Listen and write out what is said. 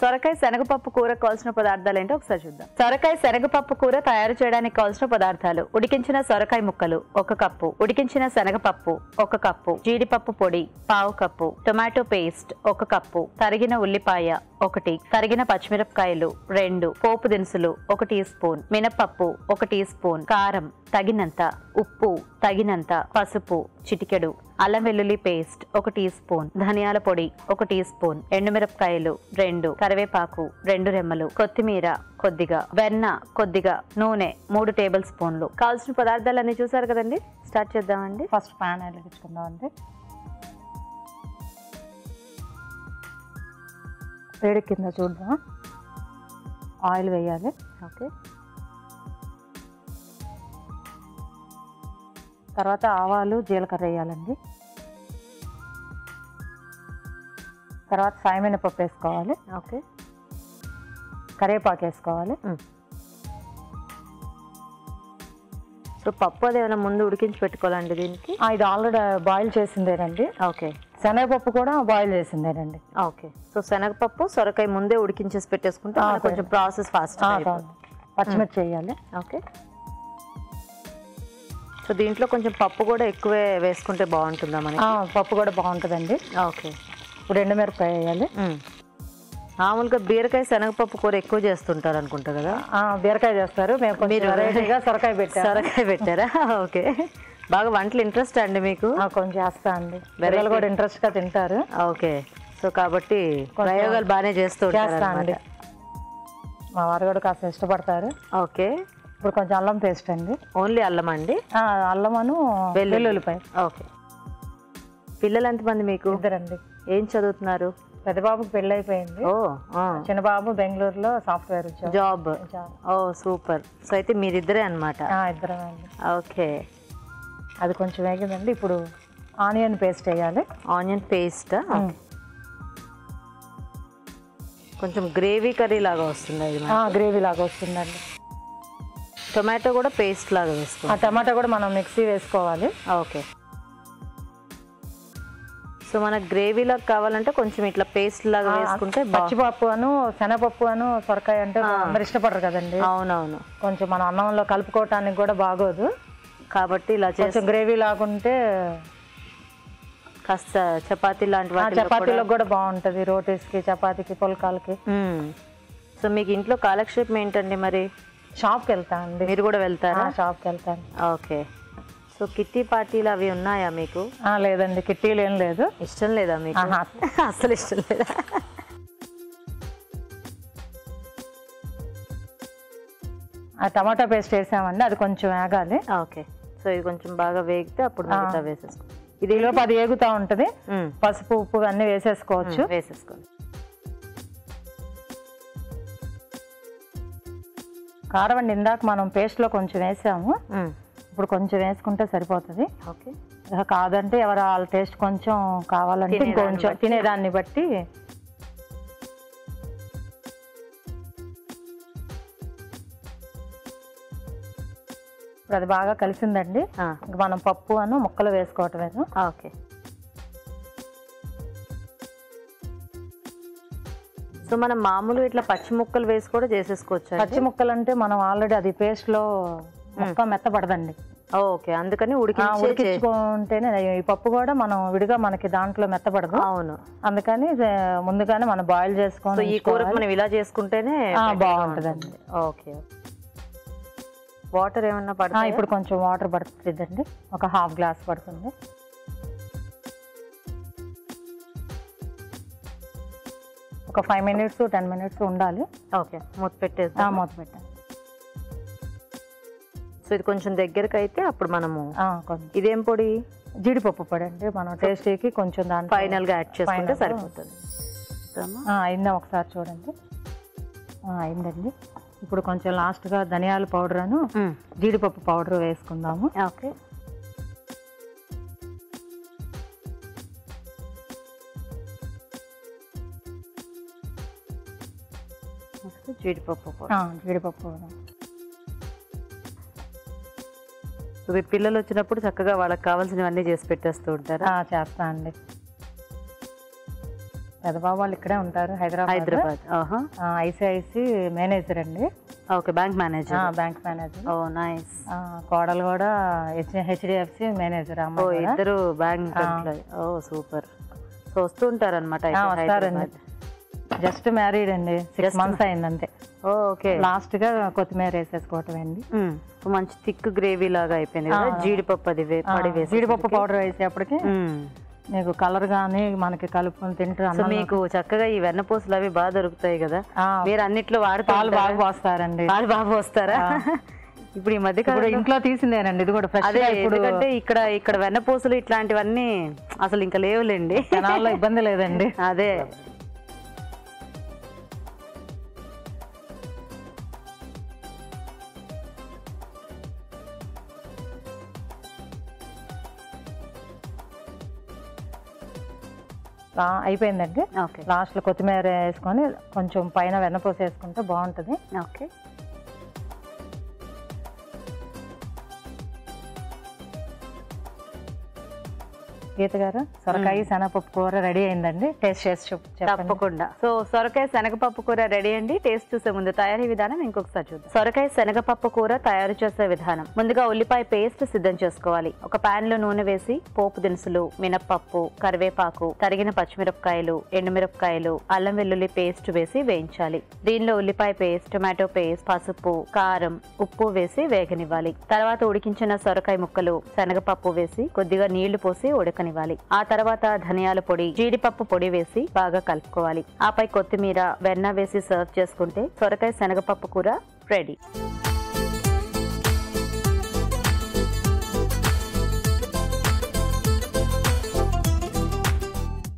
సొరకాయ శనగపప్పు కూర కావాల్సిన పదార్థాలు ఏంటో ఒకసారి చూద్దాం. సొరకాయ శనగపప్పు కూర తయారు చేయడానికి కావాల్సిన పదార్థాలు. ఉడికించిన సొరకాయ ముక్కలు ఒక కప్పు. ఉడికించిన శనగపప్పు ఒక కప్పు. జీడిపప్పు పొడి పావు కప్పు. టొమాటో పేస్ట్ ఒక కప్పు. తరిగిన ఉల్లిపాయ ఒకటి. తరిగిన పచ్చిమిరపకాయలు రెండు. పోపు దినుసులు ఒక టీ స్పూన్. మినపప్పు ఒక టీ స్పూన్. కారం తగినంత ఉప్పు తగినంత పసుపు చిటికెడు అల్లం వెల్లుల్లి పేస్ట్ ఒక టీ స్పూన్ ధనియాల పొడి ఒక టీ స్పూన్ ఎండుమిరపకాయలు రెండు కరివేపాకు రెండు రెమ్మలు కొత్తిమీర కొద్దిగా వెన్న కొద్దిగా నూనె మూడు టేబుల్ స్పూన్లు. కావాల్సిన పదార్థాలన్నీ చూసారు కదండి? స్టార్ట్ చేద్దామండి. ఫస్ట్ ప్యాన్ వెలిగించుకుందాం అండి? వేడి కింద చూద్దాం. ఆయిల్ వేయాలి. ఓకే. తర్వాత ఆవాలు జీలకర్ర వేయాలండి. తర్వాత సాయమినపప్పు వేసుకోవాలి. ఓకే. కరివేపాకు వేసుకోవాలి. సో పప్పు అది ఏమైనా ముందు ఉడికించి పెట్టుకోవాలండి దీనికి? ఇది ఆల్రెడీ బాయిల్ చేసిందేనండి. ఓకే. శనగపప్పు కూడా బాయిల్ చేసిందేనండి. ఓకే. సో శనగపప్పు సొరకాయ ముందే ఉడికించేసి పెట్టేసుకుంటే కొంచెం ప్రాసెస్ ఫాస్ట్. పచ్చిమిర్చి వేయాలి. ఓకే. సో దీంట్లో కొంచెం పప్పు కూడా ఎక్కువే వేసుకుంటే బాగుంటుందా మనకి? పప్పు కూడా బాగుంటుందండి. ఓకే. ఇప్పుడు ఎండుమిరపకాయ వేయాలి. మ్మ్. మామూలుగా బీరకాయ శనగపప్పు కూర ఎక్కువ చేస్తుంటారు అనుకుంటా కదా? బీరకాయ చేస్తారు. మేము మీరు- వెరైటీగా సొరకాయ పెట్టాము. సొరకాయ పెట్టారా? ఓకే. బాగా వంటలు ఇంట్రెస్ట్ అండి మీకు? కొంచెం చేస్తా అండి. పిల్లలు కూడా ఇంట్రెస్ట్గా తింటారు. ఓకే. సో కాబట్టి ప్రయోగాలు బాగానే చేస్తూ ఉంటారు మా వారు కూడా కాస్త ఇష్టపడతారు. ఓకే. ఇప్పుడు కొంచెం అల్లం పేస్ట్ అండి. ఓన్లీ అల్లం అండి? అల్లమను వెల్లుల్లి. వెల్లుల్లిపాయ. ఓకే. పిల్లలు ఎంతమంది మీకు? ఇద్దరండి. ఏం చదువుతున్నారు? పెద్ద బాబుకి పెళ్ళి అయిపోయింది ఓ చిన్న బాబు బెంగళూరులో సాఫ్ట్వేర్ జాబ్. ఓ సూపర్. సో అయితే మీరిద్దరే అనమాట ఆ, ఇద్దరం అండి ఓకే. అది కొంచెం వేగిందండి. ఇప్పుడు ఆనియన్ పేస్ట్ వేయాలి. Onion paste? కొంచెం గ్రేవీ కర్రీ లాగా వస్తుంది. గ్రేవీ లాగా వస్తుందండి. టొమాటో కూడా పేస్ట్ లాగా ఆ వేసుకోవాలి టమాటా కూడా మనం మిక్సీ వేసుకోవాలి. ఓకే. సో మనకు గ్రేవీలాగా కావాలంటే కొంచెం ఇట్లా పేస్ట్ లాగా వేసుకుంటే పచ్చిపప్పు అను శనగపప్పు అను సొరకాయ అంటే అందరు ఇష్టపడరు కదండి. అవునవును. కొంచెం మన అన్నంలో కలుపుకోవటానికి కూడా బాగోదు. కాబట్టి ఇలా చేసి కొంచెం గ్రేవీ లాగుంటే కాస్త చపాతీ లాంటి ఆ చపాతీలో కూడా బాగుంటది రోటీస్కి చపాతీకి పుల్కాలకి. సో మీకు ఇంట్లో కాలక్షేపం ఏంటండి మరి? షాప్కి వెళ్తా అండి మీరు కూడా వెళ్తారా? షాప్కి వెళ్తాను ఓకే. సో కిట్టి పార్టీలు అవి ఉన్నాయా మీకు? లేదండి. కిట్టీలు ఏం లేదు. ఇష్టం లేదా మీకు. అసలు ఇష్టం లేదా? ఆ టమాటా పేస్ట్ వేసామండి. అది కొంచెం వేగాలి. ఓకే. సో ఇది కొంచెం బాగా వేగితే అప్పుడు మిగతా వేసేసుకో. ఇది లోపు అది వేగుతూ ఉంటుంది. పసుపు ఉప్పు అన్నీ వేసేసుకోవచ్చు. వేసేసుకోండి. కారం అండి ఇందాక మనం పేస్ట్లో కొంచెం వేసాము. ఇప్పుడు కొంచెం వేసుకుంటే సరిపోతుంది. ఓకే. కాదంటే ఎవరు వాళ్ళ టేస్ట్ కొంచెం కావాలంటే బట్టి. తినేదాన్ని బట్టి. ఇప్పుడు అది బాగా కలిసిందండి. మనం పప్పు అను ముక్కలు వేసుకోవటమేను ఓకే. సో మనం మామూలు ఇట్లా పచ్చి ముక్కలు వేసి కూడా చేసేసుకోవచ్చు పచ్చి ముక్కలు అంటే మనం ఆల్రెడీ అది పేస్ట్లో ముక్క మెత్తపడదండి ఓకే. అందుకని చే- ఉడికించుకుంటేనే ఈ పప్పు కూడా మనం విడిగా మనకి దాంట్లో మెత్తపడదు అవును. అందుకని ముందుగానే మనం బాయిల్ చేసుకొని ఈ కూరకు మనం ఇలా చేసుకుంటేనే బాగుంటుందండి. ఓకే వాటర్ ఏమన్నా పడుతుంది ఇప్పుడు కొంచెం వాటర్ పడుతుందండి. ఒక హాఫ్ గ్లాస్ పడుతుంది. ఒక ఫైవ్ మినిట్స్ టెన్ మినిట్స్ ఉండాలి. ఓకే మూత పెట్టేసి మూత పెట్టండి సో ఇది కొంచెం దగ్గరకు అయితే అప్పుడు మనము ఇదేం పొడి? జీడిపప్పు పొడి అండి. మనం టేస్టీకి కొంచెం దాంట్లో ఫైనల్గా యాడ్ చేసుకుంటే సరిపోతుంది. అయిందా ఒకసారి చూడండి. అయిందండి. ఇప్పుడు కొంచెం లాస్ట్గా ధనియాల పౌడర్ అను మ్మ్. జీడిపప్పు పౌడర్ వేసుకుందాము. ఓకే జీడిపప్పు జీడిపప్పు సో మీ పిల్లలు వచ్చినప్పుడు చక్కగా వాళ్ళకి కావాల్సినవన్నీ చేసి పెట్టేస్తూ ఉంటారా? చేస్తా అండి. పెద్దబాబు వాళ్ళు ఇక్కడే ఉంటారు హైదరాబాద్. హైదరాబాద్ ఆహా. ఐసిఐసి మేనేజర్ అండి. Okay bank manager. Bank manager. Oh nice. కోడలు కూడా హెచ్డిఎఫ్సి మేనేజర్ ఓ. ఇద్దరు బ్యాంక్ ఓ సూపర్. సో వస్తూ ఉంటారు అనమాట వస్తారండి. జస్ట్ మ్యారీడ్ అండి. సిక్స్ మంత్స్ అయింది అంతే ఓకే. లాస్ట్గా కొత్తిమీర వేసేసుకోవటం అండి మంచి థిక్ గ్రేవీ లాగా అయిపోయింది కదా జీడిపప్పు అది పడి వేసి జీడిపప్పు పౌడర్ వేసేప్పటికి. మీకు కలర్ కానీ మనకి కలుపుకొని తింటూ సో అన్నం మీకు చక్కగా ఈ వెన్నపూసలు అవి బాగా దొరుకుతాయి కదా మీరు అన్నిట్లో పాలు వాడుతారు బాగా పోస్తారండి. పాలు బాగా వస్తారా ఇప్పుడు ఈ మధ్య ఇప్పుడు ఇంట్లో తీసిందేనండి ఇది కూడా అదే ఎందుకంటే ఇక్కడ ఇక్కడ వెన్నపూసలు ఇట్లాంటివన్నీ అసలు ఇంకా లేవులేండి. జనాల్లో ఇబ్బంది లేదండి. అదే. అయిపోయిందండి. ఓకే. లాస్ట్లో కొత్తిమీర వేసుకొని కొంచెం పైన వెన్నపూస వేసుకుంటే బాగుంటుంది. ఓకే. గీత గారు సొరకాయ శనగపప్పు కూర రెడీ అయిందండి. టేస్ట్ చేసి తప్పకుండా. సో సొరకాయ శనగపప్పు కూర రెడీ అండి. టేస్ట్ చూసే ముందు తయారీ విధానం ఇంకొకసారి చూద్దాం. సొరకాయ శనగపప్పు కూర తయారు చేసే విధానం. ముందుగా ఉల్లిపాయ పేస్ట్ సిద్ధం చేసుకోవాలి. ఒక పాన్లో నూనె వేసి పోపు దినుసులు మినప్పప్పు కరివేపాకు తరిగిన పచ్చిమిరపకాయలు ఎండుమిరపకాయలు అల్లం వెల్లుల్లి పేస్ట్ వేసి వేయించాలి. దీనిలో ఉల్లిపాయ పేస్ట్ టొమాటో పేస్ట్ పసుపు కారం ఉప్పు వేసి వేగనివ్వాలి. తర్వాత ఉడికించిన సొరకాయ ముక్కలు శనగపప్పు వేసి కొద్దిగా నీళ్ళు పోసి ఉడకనివ్వాలి ఆ తర్వాత ధనియాల పొడి జీడిపప్పు పొడి వేసి బాగా కలుపుకోవాలి. ఆపై కొత్తిమీర వెన్న వేసి సర్వ్ చేసుకుంటే సొరకాయ శనగపప్పు కూర రెడీ.